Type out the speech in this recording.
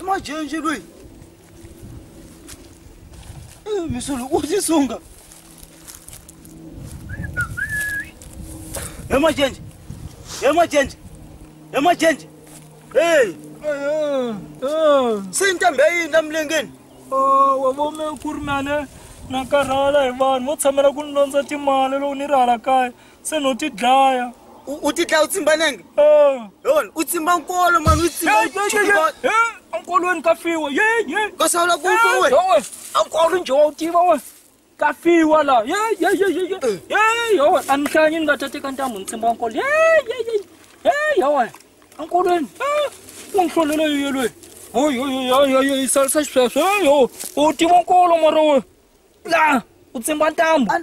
emajenjelweyi eh, misolo utisunga emajenje emajenje emajenje ey eh, eh, sintembeyini emlengeni oh, wavome kurimane na karhala hi vanhu vo tshamela ku ni londza timali loko ni rihala kaya se no ti dlaya u ti dlaya u tsimba nenge eh. u tsimba nkolo mani u tsimba nkolweni ka fiwa ye ye kasala kuuwe nkolo njhewa wu tiva we ka fiwa laha ye ye eh. ye ye ye ye yowe a ni hlaya nyini nga ta teka ntamu ni tsimba nkolo ye ye ye ye yowe nkolweni u ni hlolela yiyelweni oyoyoyoyoyo yisalisa xisweswo yo u tiva nkolo mara wena la u tsimba ntambu